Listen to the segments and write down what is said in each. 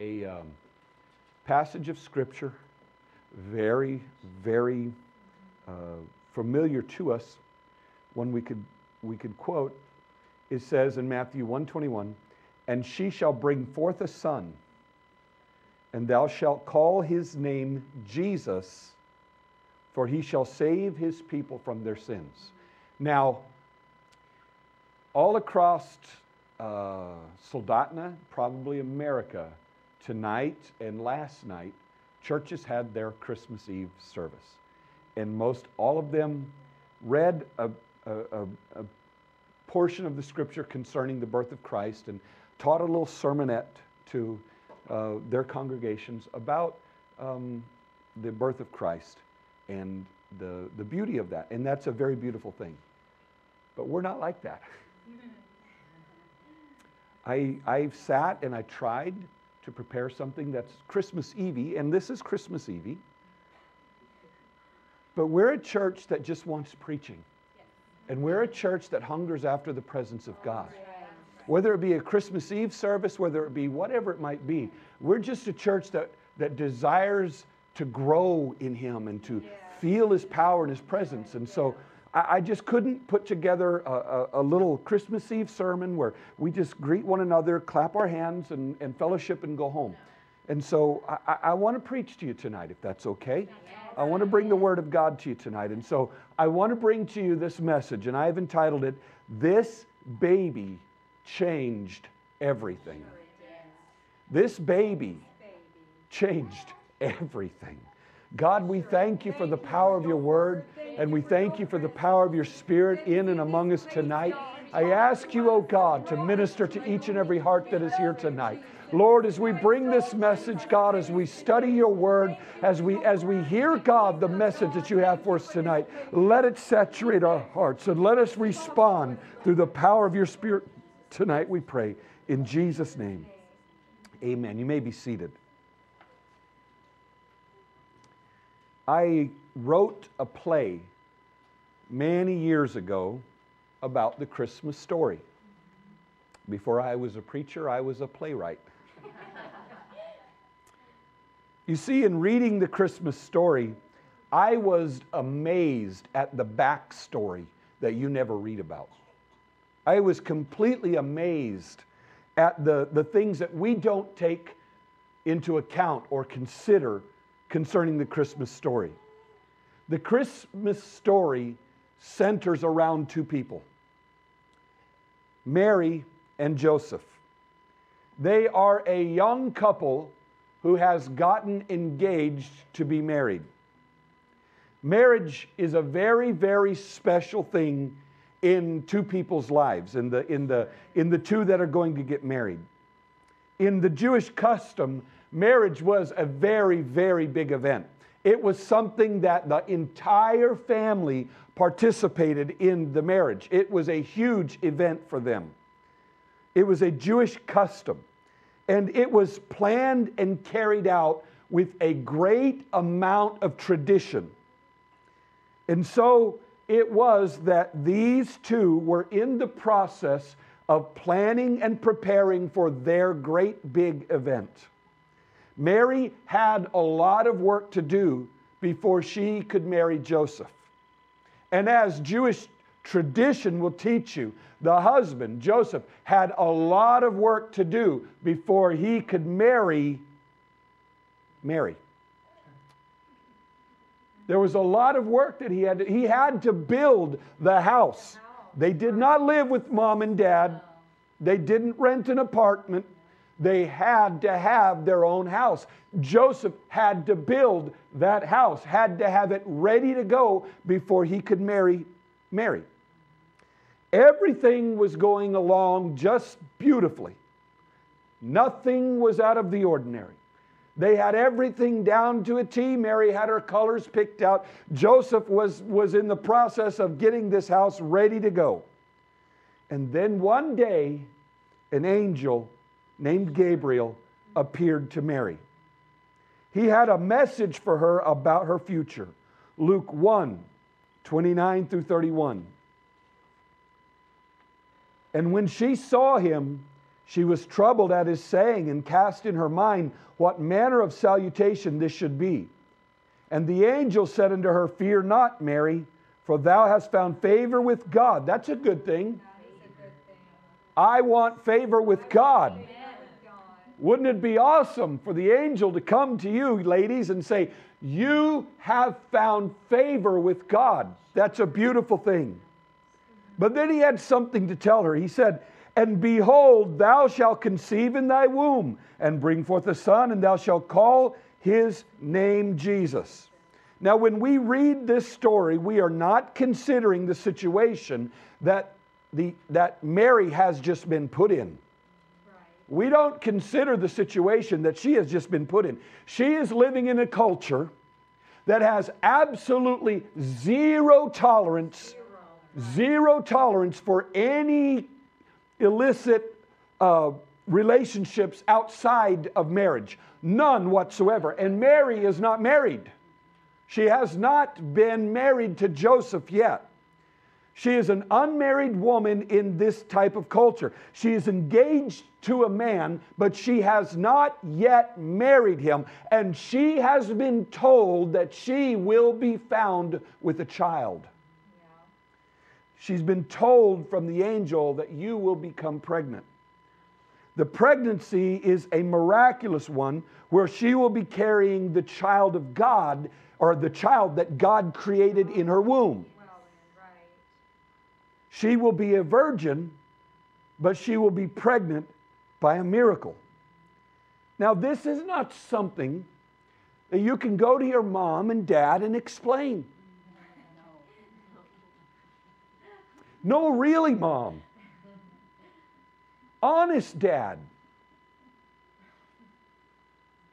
a um, passage of Scripture, very, very uh, familiar to us, one we could, we could quote. It says in Matthew 121, And she shall bring forth a son, and thou shalt call his name Jesus, for he shall save his people from their sins. Now, all across uh, Soldotna, probably America, tonight and last night, churches had their Christmas Eve service. And most all of them read a, a, a, a portion of the scripture concerning the birth of Christ and taught a little sermonette to uh, their congregations about um, the birth of Christ and the, the beauty of that. And that's a very beautiful thing. But we're not like that. I, I've sat and I tried to prepare something that's Christmas Eve, and this is Christmas Eve. But we're a church that just wants preaching. And we're a church that hungers after the presence of God. Whether it be a Christmas Eve service, whether it be whatever it might be, we're just a church that, that desires to grow in Him and to feel His power and His presence. And so I, just couldn't put together a, a, a, little Christmas Eve sermon where we just greet one another, clap our hands, and, and fellowship and go home. And so I, I want to preach to you tonight, if that's okay. I want to bring the Word of God to you tonight. And so I want to bring to you this message, and I have entitled it, This Baby Changed Everything. This baby changed everything. God, we thank you for the power of your word, and we thank you for the power of your spirit in and among us tonight. I ask you, oh God, to minister to each and every heart that is here tonight. Lord, as we bring this message, God, as we study your word, as we as we hear, God, the message that you have for us tonight, let it saturate our hearts and let us respond through the power of your spirit tonight, we pray. In Jesus' name. Amen. You may be seated. I wrote a play many years ago about the Christmas story. Before I was a preacher, I was a playwright. you see, in reading the Christmas story, I was amazed at the backstory that you never read about. I was completely amazed at the, the things that we don't take into account or consider concerning the Christmas story. The Christmas story centers around two people Mary and Joseph. They are a young couple who has gotten engaged to be married. Marriage is a very, very special thing in two people's lives, in the, in, the, in the two that are going to get married. In the Jewish custom, marriage was a very, very big event. It was something that the entire family participated in the marriage. It was a huge event for them. It was a Jewish custom, and it was planned and carried out with a great amount of tradition. And so it was that these two were in the process of planning and preparing for their great big event. Mary had a lot of work to do before she could marry Joseph. And as Jewish tradition will teach you, the husband, Joseph, had a lot of work to do before he could marry Mary. There was a lot of work that he had to, he had to build the house. They did not live with mom and dad. They didn't rent an apartment. They had to have their own house. Joseph had to build that house, had to have it ready to go before he could marry Mary. Everything was going along just beautifully. Nothing was out of the ordinary. They had everything down to a T. Mary had her colors picked out. Joseph was, was in the process of getting this house ready to go. And then one day, an angel named Gabriel appeared to Mary. He had a message for her about her future. Luke 1 29 through 31. And when she saw him, She was troubled at his saying and cast in her mind what manner of salutation this should be. And the angel said unto her, Fear not, Mary, for thou hast found favor with God. That's a good thing. I want favor with God. Wouldn't it be awesome for the angel to come to you, ladies, and say, You have found favor with God? That's a beautiful thing. But then he had something to tell her. He said, And behold, thou shalt conceive in thy womb, and bring forth a son, and thou shalt call his name Jesus. Now, when we read this story, we are not considering the situation that, the, that Mary has just been put in. We don't consider the situation that she has just been put in. She is living in a culture that has absolutely zero tolerance, zero, zero tolerance for any illicit uh, relationships outside of marriage. None whatsoever. And Mary is not married. She has not been married to Joseph yet. She is an unmarried woman in this type of culture. She is engaged to a man, but she has not yet married him. And she has been told that she will be found with a child. Yeah. She's been told from the angel that you will become pregnant. The pregnancy is a miraculous one where she will be carrying the child of God or the child that God created in her womb. She will be a virgin, but she will be pregnant by a miracle. Now, this is not something that you can go to your mom and dad and explain. No, really, mom. Honest dad.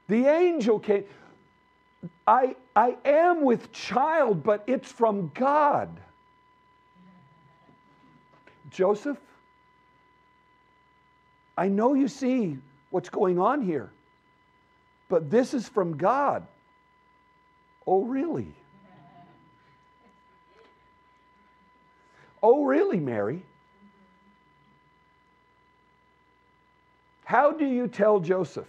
The angel came. I, I am with child, but it's from God. Joseph, I know you see what's going on here, but this is from God. Oh, really? Oh, really, Mary? How do you tell Joseph?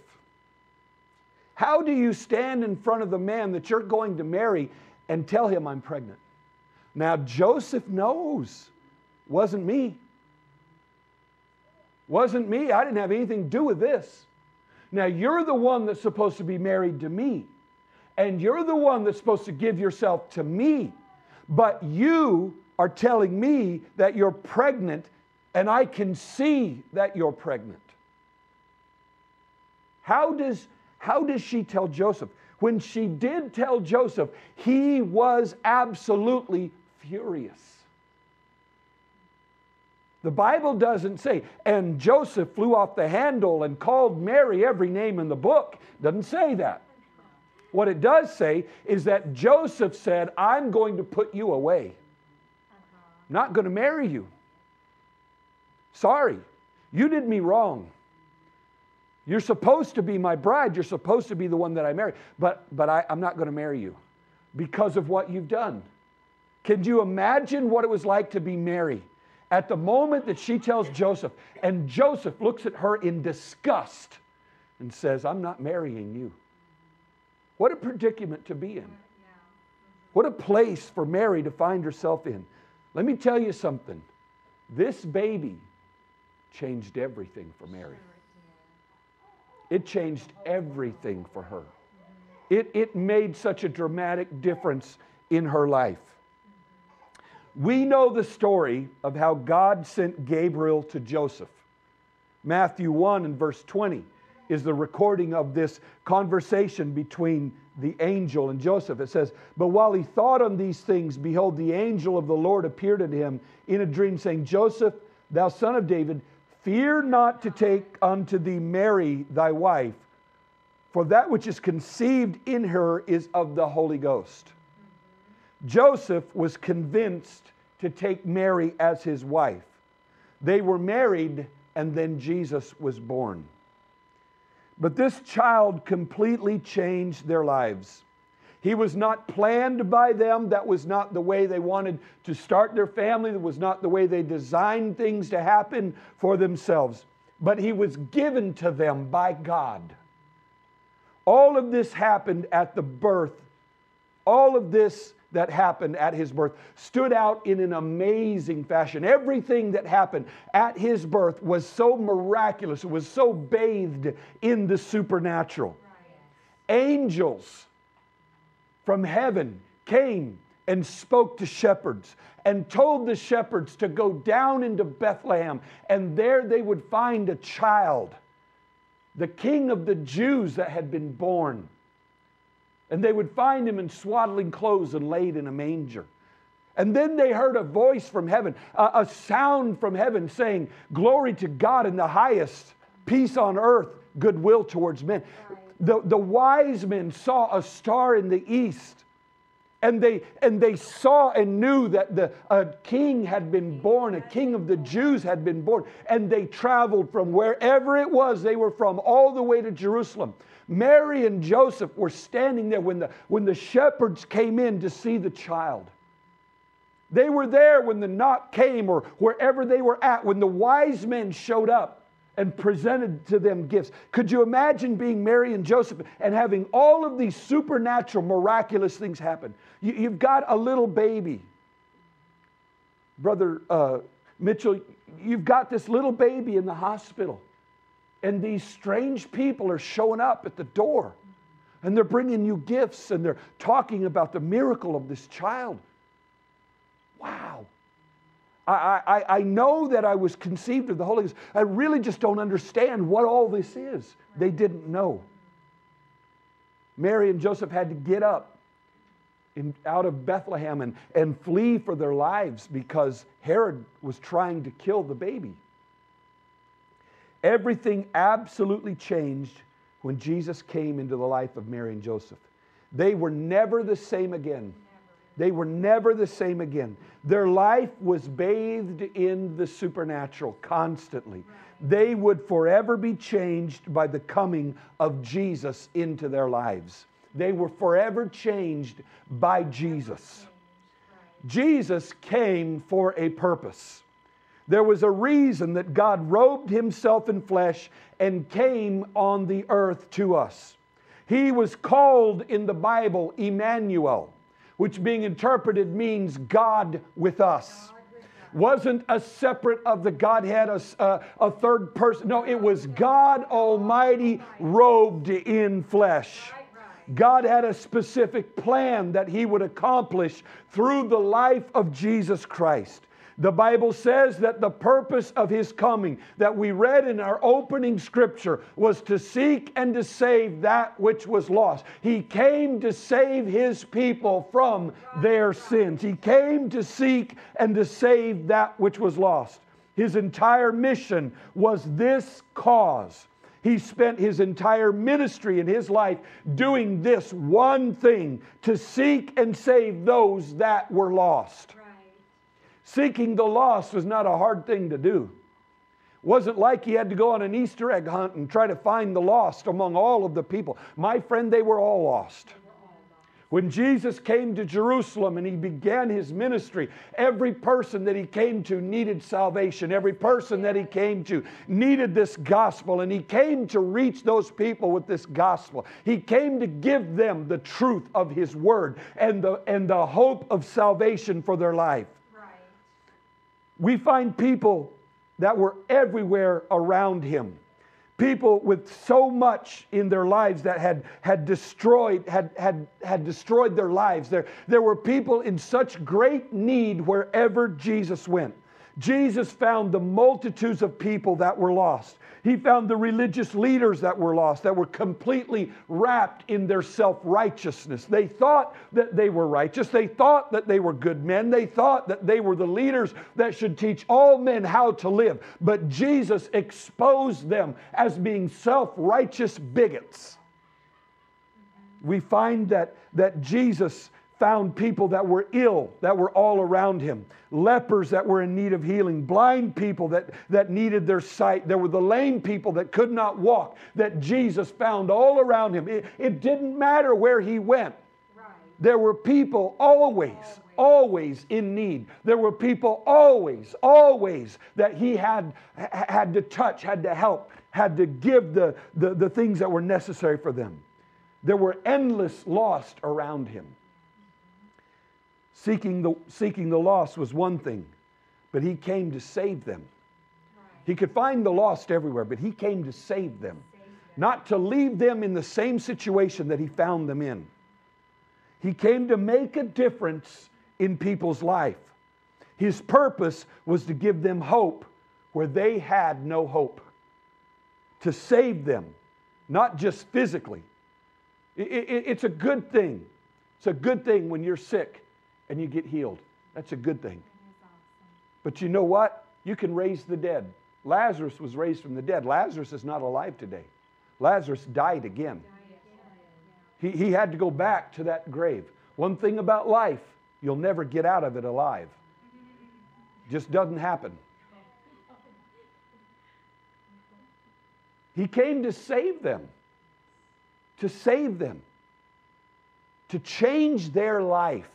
How do you stand in front of the man that you're going to marry and tell him I'm pregnant? Now, Joseph knows. Wasn't me. Wasn't me. I didn't have anything to do with this. Now, you're the one that's supposed to be married to me, and you're the one that's supposed to give yourself to me. But you are telling me that you're pregnant, and I can see that you're pregnant. How does, how does she tell Joseph? When she did tell Joseph, he was absolutely furious. The Bible doesn't say, and Joseph flew off the handle and called Mary every name in the book. Doesn't say that. What it does say is that Joseph said, I'm going to put you away. I'm not going to marry you. Sorry, you did me wrong. You're supposed to be my bride. You're supposed to be the one that I marry. But, but I, I'm not going to marry you because of what you've done. Can you imagine what it was like to be Mary? At the moment that she tells Joseph, and Joseph looks at her in disgust and says, I'm not marrying you. What a predicament to be in. What a place for Mary to find herself in. Let me tell you something. This baby changed everything for Mary. It changed everything for her. It, it made such a dramatic difference in her life. We know the story of how God sent Gabriel to Joseph. Matthew 1 and verse 20 is the recording of this conversation between the angel and Joseph. It says, But while he thought on these things, behold, the angel of the Lord appeared unto him in a dream, saying, Joseph, thou son of David, fear not to take unto thee Mary thy wife, for that which is conceived in her is of the Holy Ghost. Joseph was convinced to take Mary as his wife. They were married, and then Jesus was born. But this child completely changed their lives. He was not planned by them. That was not the way they wanted to start their family. That was not the way they designed things to happen for themselves. but he was given to them by God. All of this happened at the birth. All of this that happened at his birth stood out in an amazing fashion. Everything that happened at his birth was so miraculous, it was so bathed in the supernatural. Angels from heaven came and spoke to shepherds and told the shepherds to go down into Bethlehem, and there they would find a child the king of the Jews that had been born. And they would find him in swaddling clothes and laid in a manger. And then they heard a voice from heaven, a, a, sound from heaven saying, Glory to God in the highest, peace on earth, goodwill towards men. The, the wise men saw a star in the east and they, and they saw and knew that the, a king had been born, a king of the Jews had been born. And they traveled from wherever it was they were from all the way to Jerusalem. Mary and Joseph were standing there when the, when the shepherds came in to see the child. They were there when the knock came or wherever they were at, when the wise men showed up and presented to them gifts. Could you imagine being Mary and Joseph and having all of these supernatural, miraculous things happen? You, have got a little baby. Brother uh, Mitchell, you've got this little baby in the hospital, and these strange people are showing up at the door, and they're bringing you gifts, and they're talking about the miracle of this child. Wow. I, I, I know that I was conceived of the Holy Ghost. I really just don't understand what all this is. They didn't know. Mary and Joseph had to get up in, out of Bethlehem and, and flee for their lives because Herod was trying to kill the baby. Everything absolutely changed when Jesus came into the life of Mary and Joseph. They were never the same again. They were never the same again. Their life was bathed in the supernatural constantly. They would forever be changed by the coming of Jesus into their lives. They were forever changed by Jesus. Jesus came for a purpose. There was a reason that God robed himself in flesh and came on the earth to us. He was called in the Bible Emmanuel which being interpreted means God with us. Wasn't a separate of the Godhead, a, a, uh, a third person. No, it was God Almighty robed in flesh. God had a specific plan that He would accomplish through the life of Jesus Christ. The Bible says that the purpose of his coming, that we read in our opening scripture, was to seek and to save that which was lost. He came to save his people from their sins. He came to seek and to save that which was lost. His entire mission was this cause. He spent his entire ministry in his life doing this one thing to seek and save those that were lost. Seeking the lost was not a hard thing to do. It Wasn't like he had to go on an Easter egg hunt and try to find the lost among all of the people. My friend, they were all lost. When Jesus came to Jerusalem and he began his ministry, every person that he came to needed salvation. Every person that he came to needed this gospel, and he came to reach those people with this gospel. He came to give them the truth of his word and the, and the hope of salvation for their life. We find people that were everywhere around him. People with so much in their lives that had, had destroyed, had, had, had destroyed their lives. There, there were people in such great need wherever Jesus went. Jesus found the multitudes of people that were lost. He found the religious leaders that were lost, that were completely wrapped in their self righteousness. They thought that they were righteous. They thought that they were good men. They thought that they were the leaders that should teach all men how to live. But Jesus exposed them as being self righteous bigots. We find that, that Jesus found people that were ill that were all around him lepers that were in need of healing blind people that, that needed their sight there were the lame people that could not walk that jesus found all around him it, it didn't matter where he went right. there were people always, always always in need. There were people always, always that he had, had to touch, had to help, had to give the, the, the things that were necessary for them. There were endless lost around him. Seeking the, seeking the lost was one thing, but he came to save them. He could find the lost everywhere, but he came to save them, not to leave them in the same situation that he found them in. He came to make a difference in people's life. His purpose was to give them hope where they had no hope, to save them, not just physically. it's a good thing. It's a good thing when you're sick and you get healed. That's a good thing. But you know what? You can raise the dead. Lazarus was raised from the dead. Lazarus is not alive today. Lazarus died again. He, he had to go back to that grave. One thing about life, you'll never get out of it alive. Just doesn't happen. He came to save them, to save them, to change their life.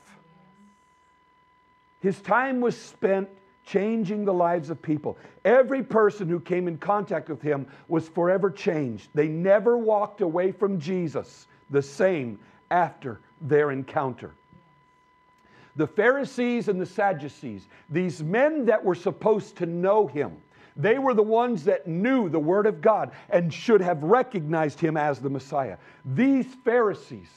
His time was spent changing the lives of people. Every person who came in contact with him was forever changed. They never walked away from Jesus the same after their encounter. The Pharisees and the Sadducees, these men that were supposed to know him, they were the ones that knew the Word of God and should have recognized him as the Messiah. These Pharisees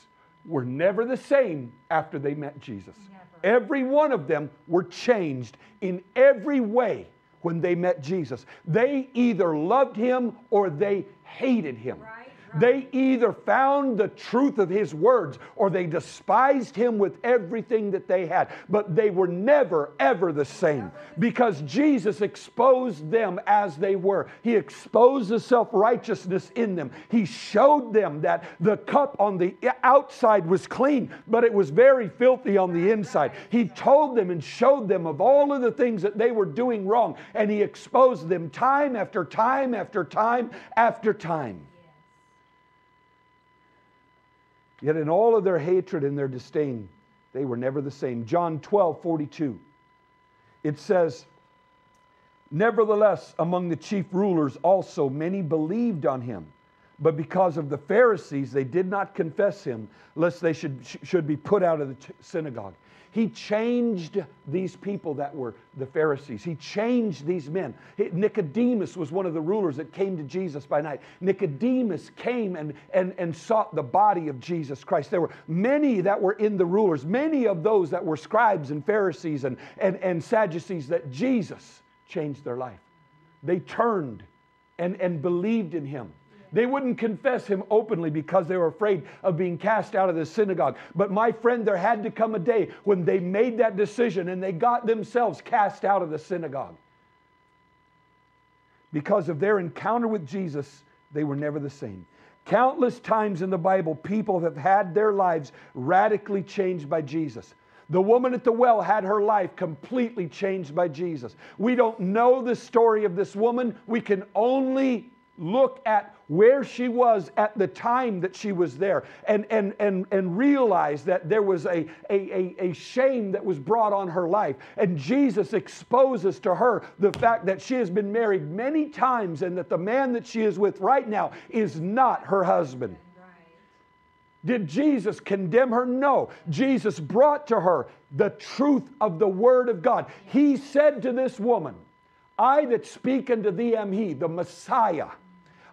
were never the same after they met Jesus. Never. Every one of them were changed in every way when they met Jesus. They either loved him or they hated him. Right. They either found the truth of his words or they despised him with everything that they had. But they were never, ever the same because Jesus exposed them as they were. He exposed the self righteousness in them. He showed them that the cup on the outside was clean, but it was very filthy on the inside. He told them and showed them of all of the things that they were doing wrong, and he exposed them time after time after time after time. Yet in all of their hatred and their disdain, they were never the same. John 12, 42. It says, Nevertheless, among the chief rulers also many believed on him. But because of the Pharisees, they did not confess him, lest they should, should be put out of the synagogue. He changed these people that were the Pharisees. He changed these men. Nicodemus was one of the rulers that came to Jesus by night. Nicodemus came and, and, and sought the body of Jesus Christ. There were many that were in the rulers, many of those that were scribes and Pharisees and, and, and Sadducees that Jesus changed their life. They turned and, and believed in him. They wouldn't confess him openly because they were afraid of being cast out of the synagogue. But my friend, there had to come a day when they made that decision and they got themselves cast out of the synagogue. Because of their encounter with Jesus, they were never the same. Countless times in the Bible, people have had their lives radically changed by Jesus. The woman at the well had her life completely changed by Jesus. We don't know the story of this woman. We can only look at where she was at the time that she was there and, and, and, and realize that there was a, a, a, a shame that was brought on her life. And Jesus exposes to her the fact that she has been married many times and that the man that she is with right now is not her husband. Did Jesus condemn her? No. Jesus brought to her the truth of the Word of God. He said to this woman, I that speak unto thee am He, the Messiah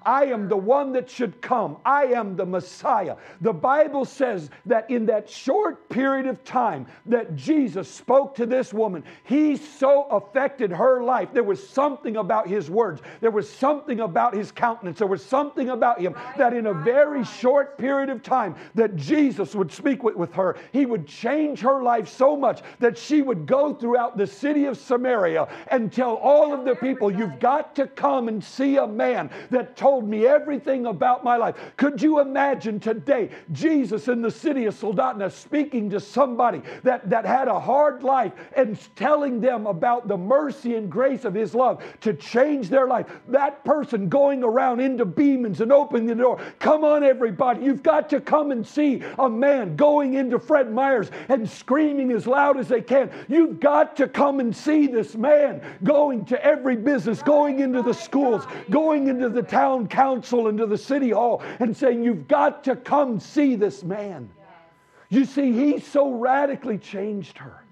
I am the one that should come. I am the Messiah. The Bible says that in that short period of time that Jesus spoke to this woman, he so affected her life. There was something about his words, there was something about his countenance, there was something about him that in a very short period of time that Jesus would speak with, with her, he would change her life so much that she would go throughout the city of Samaria and tell all of the people, You've got to come and see a man that told told me everything about my life. Could you imagine today Jesus in the city of Soldotna speaking to somebody that, that had a hard life and telling them about the mercy and grace of his love to change their life? That person going around into Beemun's and opening the door. Come on, everybody. You've got to come and see a man going into Fred Meyer's and screaming as loud as they can. You've got to come and see this man going to every business, going into the schools, going into the town council, into the city hall, and saying, You've got to come see this man. You see, he so radically changed her.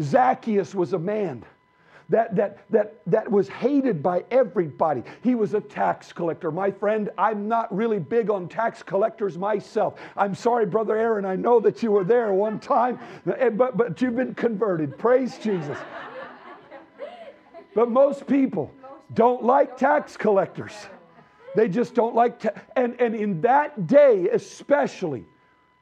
Zacchaeus was a man that, that, that, that was hated by everybody. He was a tax collector. My friend, I'm not really big on tax collectors myself. I'm sorry, Brother Aaron, I know that you were there one time, eh, but, but you've been converted. Praise Jesus. But most people don't like tax collectors. They just don't like, ta- and, and in that day especially,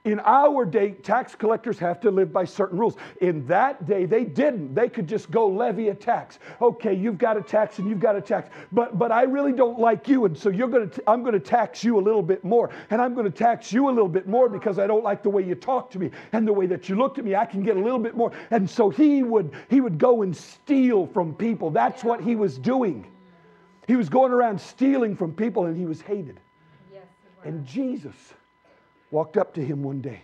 in our day, tax collectors have to live by certain rules. In that day, they didn't. They could just go levy a tax. Okay, you've got a tax and you've got a tax, but but I really don't like you, and so you're going to. I'm going to tax you a little bit more, and I'm going to tax you a little bit more because I don't like the way you talk to me and the way that you looked at me. I can get a little bit more, and so he would he would go and steal from people. That's what he was doing. He was going around stealing from people, and he was hated. Yes, and Jesus walked up to him one day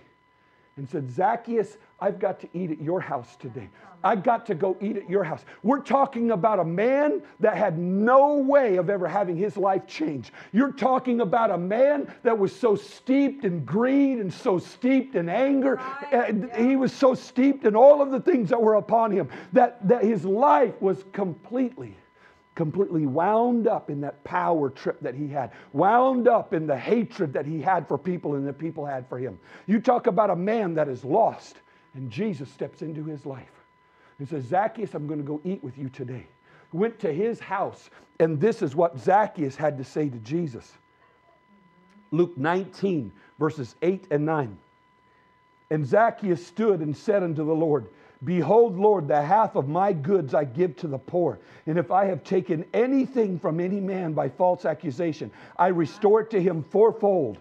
and said, Zacchaeus, I've got to eat at your house today. I've got to go eat at your house. We're talking about a man that had no way of ever having his life changed. You're talking about a man that was so steeped in greed and so steeped in anger. Right. He was so steeped in all of the things that were upon him that, that his life was completely completely wound up in that power trip that he had, wound up in the hatred that he had for people and the people had for him. You talk about a man that is lost, and Jesus steps into his life and says, Zacchaeus, I'm going to go eat with you today. Went to his house, and this is what Zacchaeus had to say to Jesus. Luke 19, verses 8 and 9. And Zacchaeus stood and said unto the Lord, Behold, Lord, the half of my goods I give to the poor. And if I have taken anything from any man by false accusation, I restore it to him fourfold.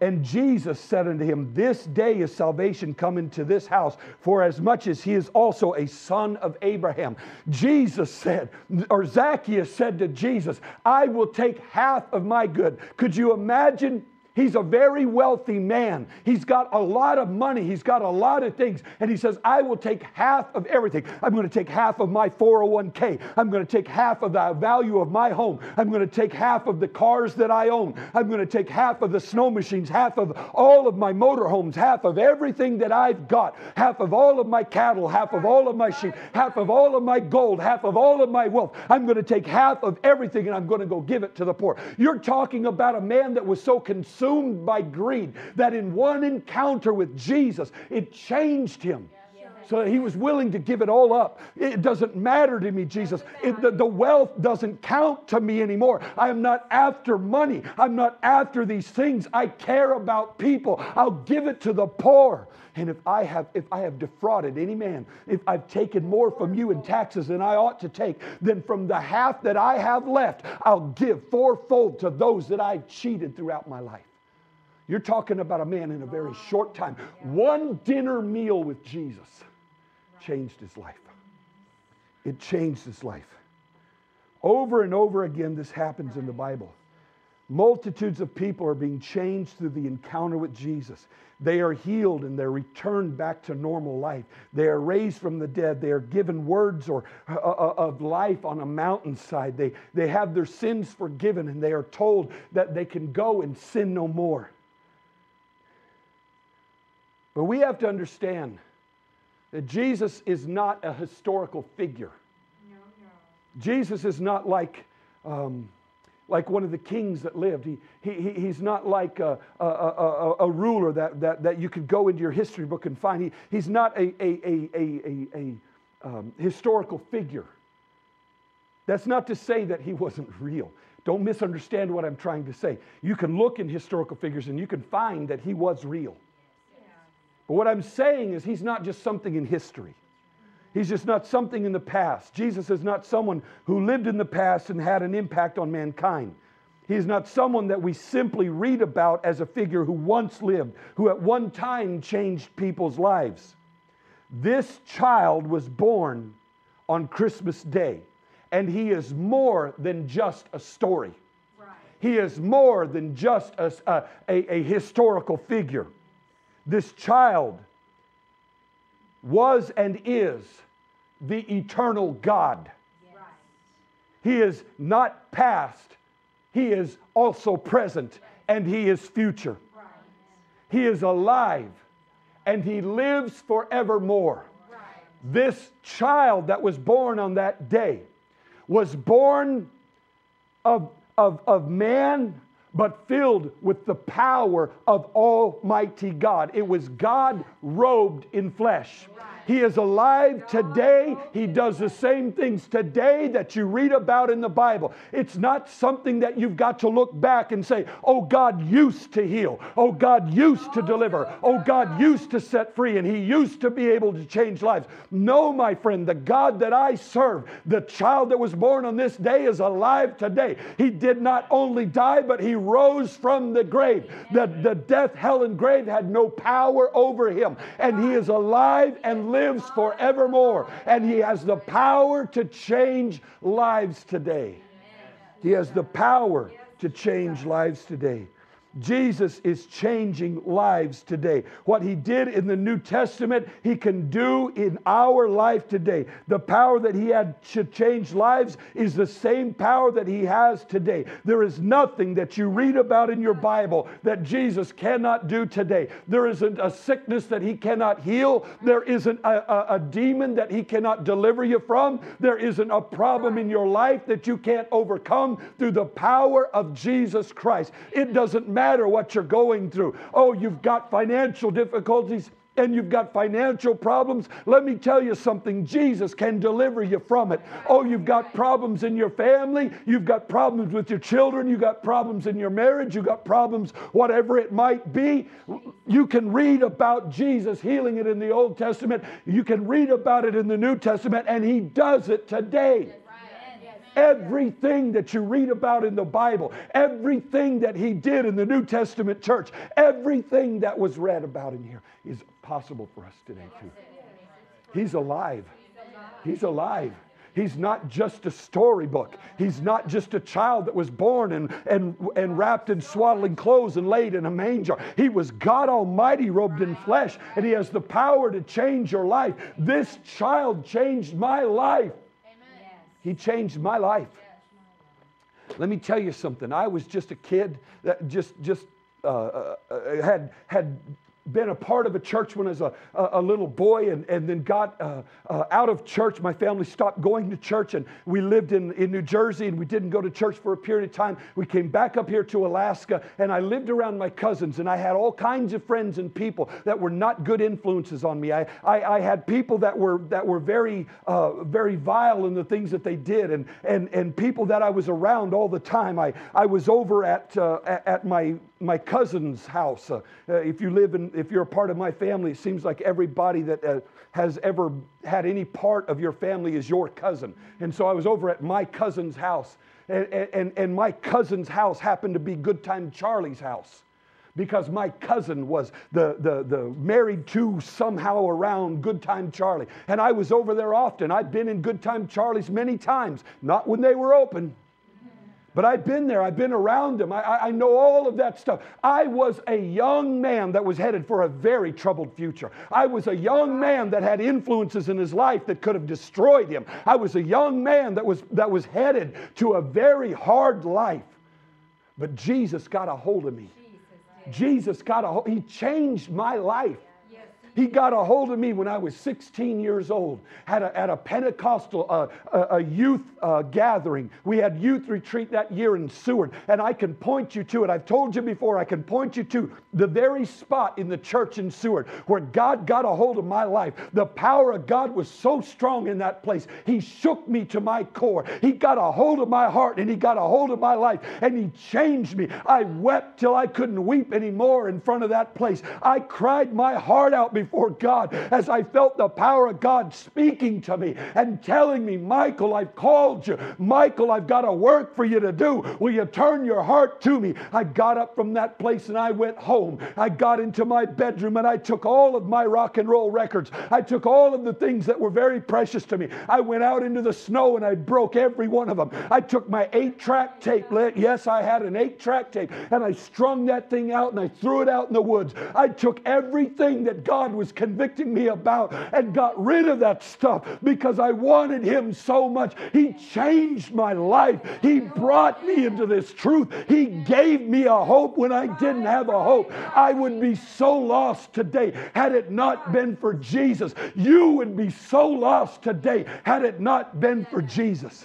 And Jesus said unto him, This day is salvation come into this house, for as much as he is also a son of Abraham. Jesus said, or Zacchaeus said to Jesus, I will take half of my good. Could you imagine He's a very wealthy man. He's got a lot of money. He's got a lot of things. And he says, I will take half of everything. I'm going to take half of my 401k. I'm going to take half of the value of my home. I'm going to take half of the cars that I own. I'm going to take half of the snow machines, half of all of my motorhomes, half of everything that I've got, half of all of my cattle, half of all of my sheep, half of all of my gold, half of all of my wealth. I'm going to take half of everything and I'm going to go give it to the poor. You're talking about a man that was so consumed consumed by greed that in one encounter with Jesus, it changed him. So he was willing to give it all up. It doesn't matter to me, Jesus. It, the, the wealth doesn't count to me anymore. I am not after money. I'm not after these things. I care about people. I'll give it to the poor. And if I have if I have defrauded any man, if I've taken more from you in taxes than I ought to take, then from the half that I have left, I'll give fourfold to those that I've cheated throughout my life. You're talking about a man in a very short time. One dinner meal with Jesus changed his life. It changed his life. Over and over again, this happens in the Bible. Multitudes of people are being changed through the encounter with Jesus. They are healed and they're returned back to normal life. They are raised from the dead. They are given words or, uh, uh, of life on a mountainside. They, they have their sins forgiven and they are told that they can go and sin no more. But we have to understand that Jesus is not a historical figure. No, no. Jesus is not like, um, like one of the kings that lived. He, he, he's not like a, a, a, a, ruler that, that, that you could go into your history book and find. He, he's not a, a, a, a, a um, historical figure. That's not to say that he wasn't real. Don't misunderstand what I'm trying to say. You can look in historical figures and you can find that he was real. But what I'm saying is, he's not just something in history. He's just not something in the past. Jesus is not someone who lived in the past and had an impact on mankind. He is not someone that we simply read about as a figure who once lived, who at one time changed people's lives. This child was born on Christmas Day, and he is more than just a story. He is more than just a, a, a, historical figure. This child was and is the eternal God. He is not past, He is also present, and He is future. He is alive, and He lives forevermore. This child that was born on that day was born of, of, of man but filled with the power of Almighty God. It was God robed in flesh. He is alive today. He does the same things today that you read about in the Bible. It's not something that you've got to look back and say, oh, God used to heal. Oh, God used to deliver. Oh, God used to set free and He used to be able to change lives. No, my friend, the God that I serve, the child that was born on this day is alive today. He did not only die, but He rose from the grave. The, the death, hell, and grave had no power over Him. And He is alive and lives forevermore, and He has the power to change lives today. He has the power to change lives today. Jesus is changing lives today. What he did in the New Testament, he can do in our life today. The power that he had to change lives is the same power that he has today. There is nothing that you read about in your Bible that Jesus cannot do today. There isn't a sickness that he cannot heal. There isn't a, a, a demon that he cannot deliver you from. There isn't a problem in your life that you can't overcome through the power of Jesus Christ. It doesn't matter matter what you're going through. Oh, you've got financial difficulties and you've got financial problems, let me tell you something Jesus can deliver you from it. Oh, you've got problems in your family, you've got problems with your children, you've got problems in your marriage, you've got problems, whatever it might be. You can read about Jesus healing it in the Old Testament, you can read about it in the New Testament, and He does it today. Everything that you read about in the Bible, everything that he did in the New Testament church, everything that was read about in here is possible for us today, too. He's alive. He's alive. He's not just a storybook. He's not just a child that was born and, and, and wrapped in swaddling clothes and laid in a manger. He was God Almighty robed in flesh, and He has the power to change your life. This child changed my life. He changed my life. Let me tell you something. I was just a kid that just just uh, uh, uh had had been a part of a church when I was a, a, little boy and, and then got uh, uh, out of church. My family stopped going to church and we lived in, in New Jersey and we didn't go to church for a period of time. We came back up here to Alaska and I lived around my cousins and I had all kinds of friends and people that were not good influences on me. I, I, I had people that were, that were very, uh, very vile in the things that they did and, and, and people that I was around all the time. I, I was over at, uh, at my my cousin's house. Uh, uh, if you live in, if you're a part of my family, it seems like everybody that uh, has ever had any part of your family is your cousin. And so I was over at my cousin's house, and, and, and my cousin's house happened to be Good Time Charlie's house because my cousin was the, the, the married to somehow around Good Time Charlie. And I was over there often. I'd been in Good Time Charlie's many times, not when they were open. But I've been there, I've been around him, I, I, know all of that stuff. I was a young man that was headed for a very troubled future. I was a young man that had influences in his life that could have destroyed him. I was a young man that was, that was headed to a very hard life. But Jesus got a hold of me. Jesus got a hold, He changed my life. He got a hold of me when I was 16 years old at a, at a Pentecostal uh, a, a, youth uh, gathering. We had youth retreat that year in Seward, and I can point you to it. I've told you before, I can point you to the very spot in the church in Seward where God got a hold of my life. The power of God was so strong in that place. He shook me to my core. He got a hold of my heart and He got a hold of my life and He changed me. I wept till I couldn't weep anymore in front of that place. I cried my heart out before before God as I felt the power of God speaking to me and telling me, Michael, I've called you. Michael, I've got a work for you to do. Will you turn your heart to me? I got up from that place and I went home. I got into my bedroom and I took all of my rock and roll records. I took all of the things that were very precious to me. I went out into the snow and I broke every one of them. I took my eight track tape. Yes, I had an eight track tape and I strung that thing out and I threw it out in the woods. I took everything that God was convicting me about and got rid of that stuff because I wanted Him so much. He changed my life. He brought me into this truth. He gave me a hope when I didn't have a hope. I would be so lost today had it not been for Jesus. You would be so lost today had it not been for Jesus.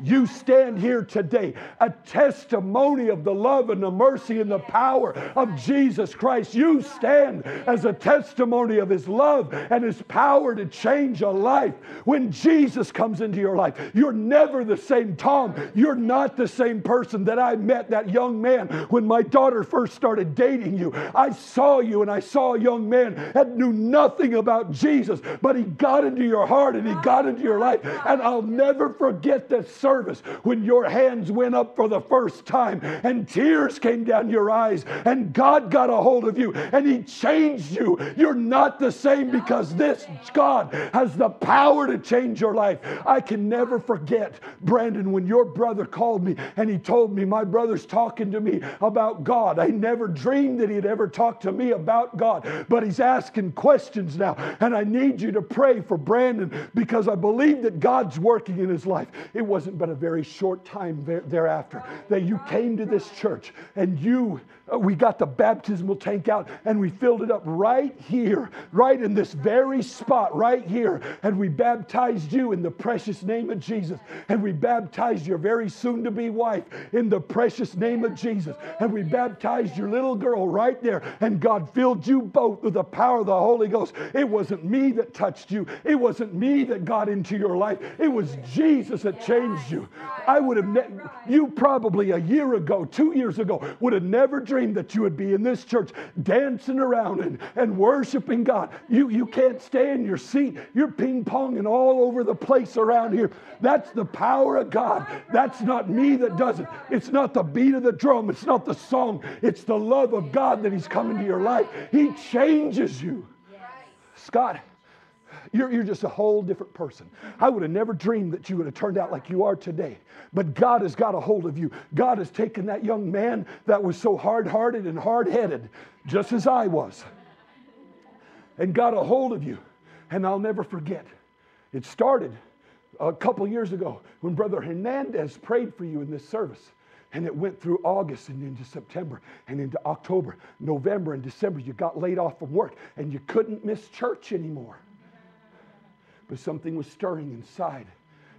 You stand here today, a testimony of the love and the mercy and the power of Jesus Christ. You stand as a testimony of His love and His power to change a life. When Jesus comes into your life, you're never the same Tom. You're not the same person that I met, that young man, when my daughter first started dating you. I saw you and I saw a young man that knew nothing about Jesus, but he got into your heart and he got into your life. And I'll never forget this service when your hands went up for the first time and tears came down your eyes and God got a hold of you and He changed you. You're not the same because this God has the power to change your life. I can never forget, Brandon, when your brother called me and he told me, My brother's talking to me about God. I never dreamed that he'd ever talk to me about God, but he's asking questions now. And I need you to pray for Brandon because I believe that God's working in his life. It wasn't but a very short time thereafter that you came to this church and you Uh, we got the baptismal tank out and we filled it up right here, right in this very spot, right here. And we baptized you in the precious name of Jesus. And we baptized your very soon to be wife in the precious name of Jesus. And we baptized your little girl right there. And God filled you both with the power of the Holy Ghost. It wasn't me that touched you, it wasn't me that got into your life. It was Jesus that changed you. I would have, ne- you probably a year ago, two years ago, would have never dreamed that you would be in this church dancing around and, and worshiping God. You, you can't stay in your seat. You're ping ponging all over the place around here. That's the power of God. That's not me that does it. It's not the beat of the drum. It's not the song. It's the love of God that He's come into your life. He changes you. Scott, you're, you're just a whole different person. I would have never dreamed that you would have turned out like you are today. But God has got a hold of you. God has taken that young man that was so hard hearted and hard headed, just as I was, and got a hold of you. And I'll never forget. It started a couple years ago when Brother Hernandez prayed for you in this service. And it went through August and into September and into October, November, and December. You got laid off from work and you couldn't miss church anymore but something was stirring inside.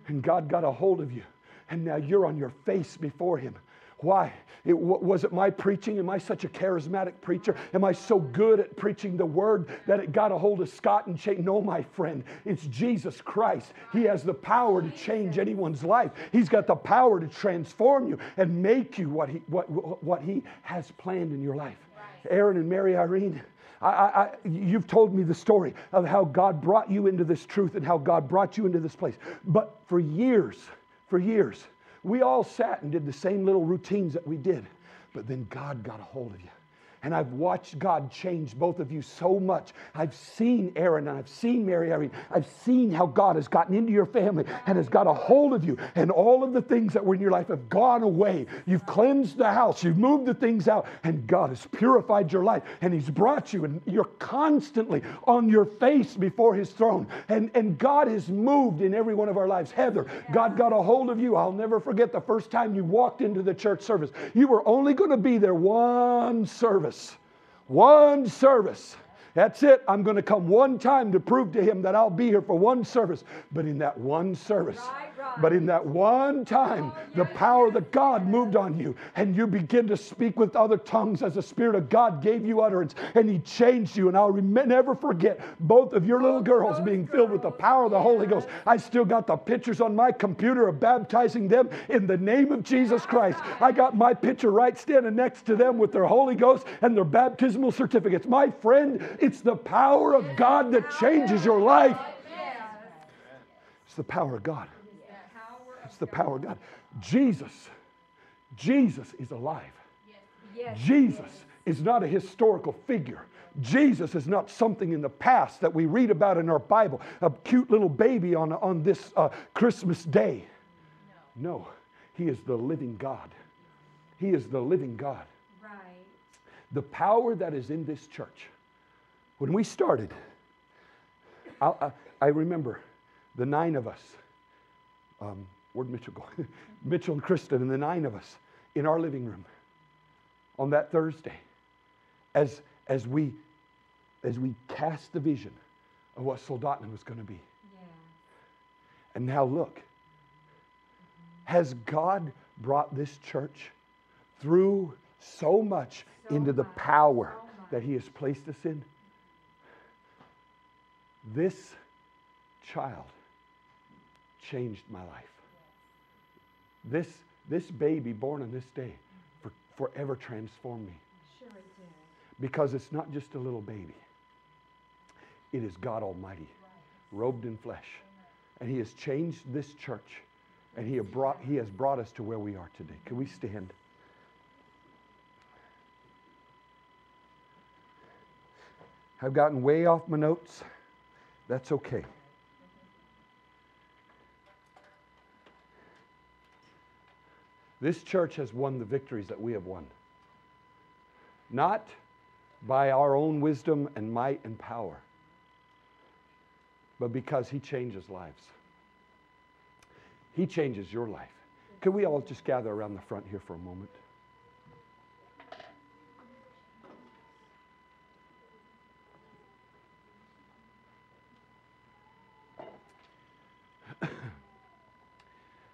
And God got a hold of you. And now you're on your face before Him. Why? It, was it my preaching? Am I such a charismatic preacher? Am I so good at preaching the word that it got a hold of Scott and changed? No, my friend. It's Jesus Christ. He has the power to change anyone's life. He's got the power to transform you and make you what He, what, what he has planned in your life. Aaron and Mary Irene, I, I, you've told me the story of how God brought you into this truth and how God brought you into this place. But for years, for years, we all sat and did the same little routines that we did. But then God got a hold of you. And I've watched God change both of you so much. I've seen Aaron and I've seen Mary Irene. I've seen how God has gotten into your family and has got a hold of you. And all of the things that were in your life have gone away. You've cleansed the house, you've moved the things out, and God has purified your life. And He's brought you, and you're constantly on your face before His throne. And, and God has moved in every one of our lives. Heather, God got a hold of you. I'll never forget the first time you walked into the church service. You were only going to be there one service service. One service. That's it. I'm going to come one time to prove to him that I'll be here for one service. But in that one service, right, But in that one time, the power of the God moved on you, and you begin to speak with other tongues as the Spirit of God gave you utterance, and He changed you. And I'll never forget both of your little girls being filled with the power of the Holy Ghost. I still got the pictures on my computer of baptizing them in the name of Jesus Christ. I got my picture right standing next to them with their Holy Ghost and their baptismal certificates. My friend, it's the power of God that changes your life. It's the power of God. It's the power of God. Jesus, Jesus is alive. Jesus is not a historical figure. Jesus is not something in the past that we read about in our Bible, a cute little baby on, on this uh, Christmas day. No, He is the living God. He is the living God. Right. The power that is in this church. When we started, I, I, I remember the nine of us. Um, where'd Mitchell go? Mitchell and Kristen and the nine of us in our living room on that Thursday as, as, we, as we cast the vision of what Soldotna was going to be. Yeah. And now look, has God brought this church through so much So into the power so that He has placed us in? This child changed my life. This, this baby born on this day for, forever transformed me Sure it did. because it's not just a little baby, it is God Almighty robed in flesh. And He has changed this church and He, brought, he has brought us to where we are today. Can we stand? I've gotten way off my notes. That's okay. This church has won the victories that we have won. Not by our own wisdom and might and power, but because He changes lives. He changes your life. Can we all just gather around the front here for a moment?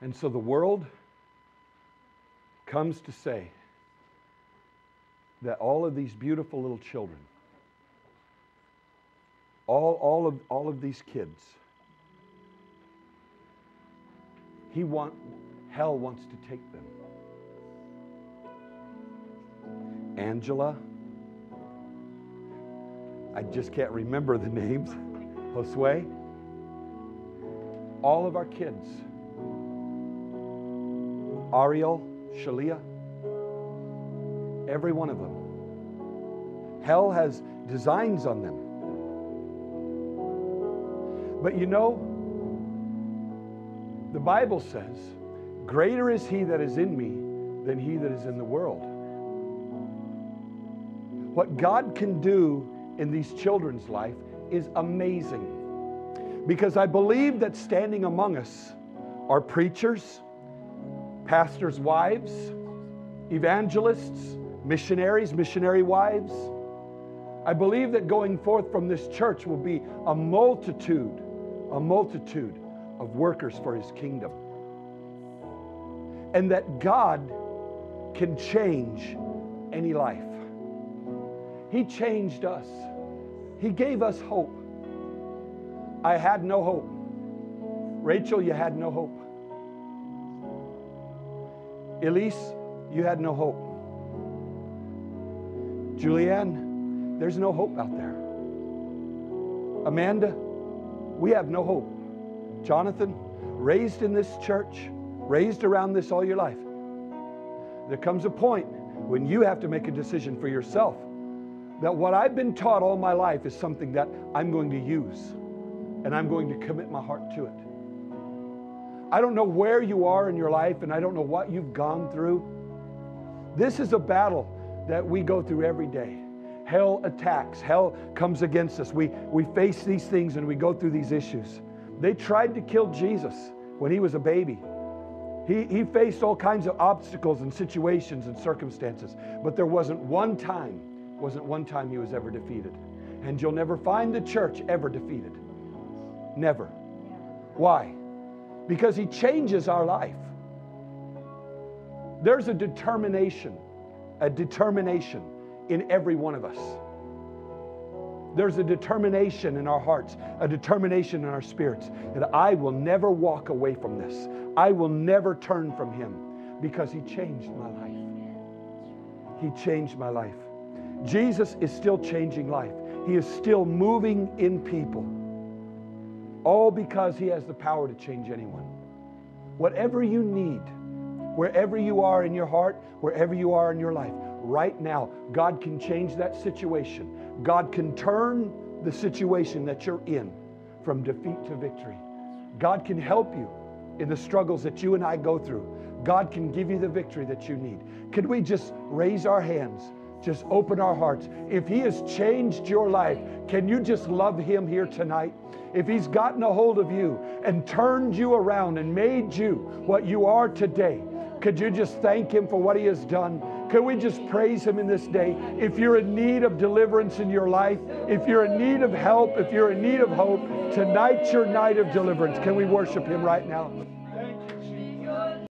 And so the world comes to say that all of these beautiful little children, all, all, of, all of these kids, he want, hell wants to take them. Angela, I just can't remember the names. Josue, all of our kids. Ariel, Shalia, every one of them. Hell has designs on them. But you know, the Bible says, Greater is he that is in me than he that is in the world. What God can do in these children's life is amazing. Because I believe that standing among us are preachers, pastors' wives, evangelists, missionaries, missionary wives. I believe that going forth from this church will be a multitude, a multitude of workers for his kingdom. And that God can change any life. He changed us, He gave us hope. I had no hope. Rachel, you had no hope. Elise, you had no hope. Julianne, there's no hope out there. Amanda, we have no hope. Jonathan, raised in this church, raised around this all your life. There comes a point when you have to make a decision for yourself that what I've been taught all my life is something that I'm going to use and I'm going to commit my heart to it. I don't know where you are in your life and I don't know what you've gone through. This is a battle that we go through every day. Hell attacks, hell comes against us. We, we face these things and we go through these issues. They tried to kill Jesus when he was a baby. He, he faced all kinds of obstacles and situations and circumstances, but there wasn't one time, wasn't one time he was ever defeated. And you'll never find the church ever defeated. Never. Why? Because He changes our life. There's a determination, a determination in every one of us. There's a determination in our hearts, a determination in our spirits that I will never walk away from this. I will never turn from Him because He changed my life. He changed my life. Jesus is still changing life. He is still moving in people. All because He has the power to change anyone. Whatever you need, wherever you are in your heart, wherever you are in your life, right now, God can change that situation. God can turn the situation that you're in from defeat to victory. God can help you in the struggles that you and I go through. God can give you the victory that you need. Could we just raise our hands? Just open our hearts. If He has changed your life, can you just love Him here tonight? If He's gotten a hold of you and turned you around and made you what you are today, could you just thank Him for what He has done? Could we just praise Him in this day? If you're in need of deliverance in your life, if you're in need of help, if you're in need of hope, tonight's your night of deliverance. Can we worship Him right now?